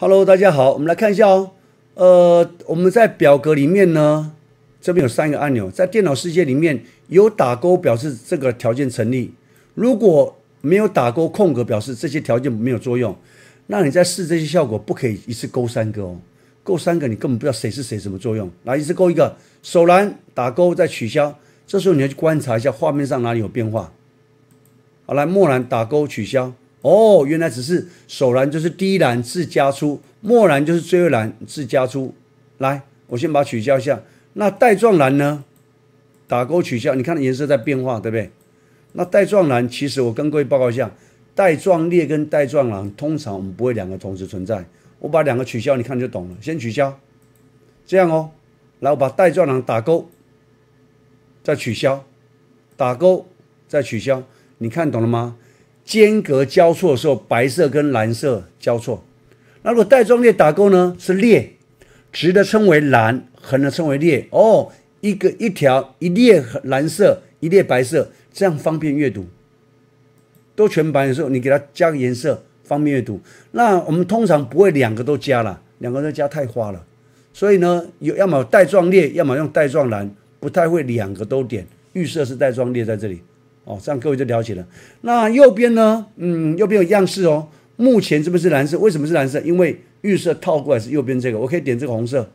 Hello，大家好，我们来看一下哦。呃，我们在表格里面呢，这边有三个按钮，在电脑世界里面有打勾表示这个条件成立，如果没有打勾空格表示这些条件没有作用，那你在试这些效果不可以一次勾三个哦，勾三个你根本不知道谁是谁什么作用。来，一次勾一个，手栏打勾再取消，这时候你要去观察一下画面上哪里有变化。好，来末栏打勾取消。哦，原来只是首栏就是第一栏自加出，末栏就是最后栏自加出。来，我先把它取消一下。那带状栏呢？打勾取消，你看颜色在变化，对不对？那带状栏其实我跟各位报告一下，带状列跟带状栏通常我们不会两个同时存在。我把两个取消，你看就懂了。先取消，这样哦。来，我把带状栏打勾，再取消，打勾再取消，你看懂了吗？间隔交错的时候，白色跟蓝色交错。那如果带状列打勾呢？是列，直的称为蓝，横的称为列。哦，一个一条一列蓝色，一列白色，这样方便阅读。都全白的时候，你给它加个颜色，方便阅读。那我们通常不会两个都加了，两个都加太花了。所以呢，有要么带状列，要么用带状蓝，不太会两个都点。预设是带状列在这里。哦，这样各位就了解了。那右边呢？嗯，右边有样式哦。目前这边是蓝色，为什么是蓝色？因为预设套过来是右边这个，我可以点这个红色、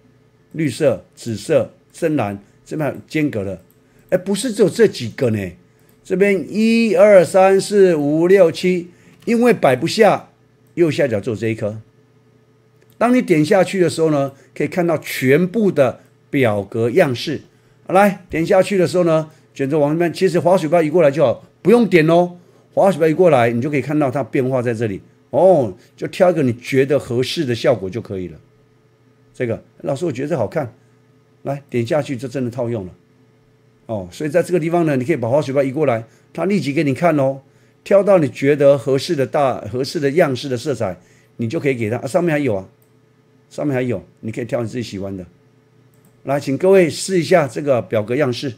绿色、紫色、深蓝，这边间隔的。哎，不是只有这几个呢。这边一二三四五六七，因为摆不下，右下角做这一颗。当你点下去的时候呢，可以看到全部的表格样式。来，点下去的时候呢？卷轴往那边，其实滑鼠标移过来就好，不用点哦。滑鼠标移过来，你就可以看到它变化在这里哦。就挑一个你觉得合适的效果就可以了。这个老师我觉得这好看，来点下去就真的套用了哦。所以在这个地方呢，你可以把滑鼠标移过来，它立即给你看哦。挑到你觉得合适的大、合适的样式的色彩，你就可以给它。上面还有啊，上面还有，你可以挑你自己喜欢的。来，请各位试一下这个表格样式。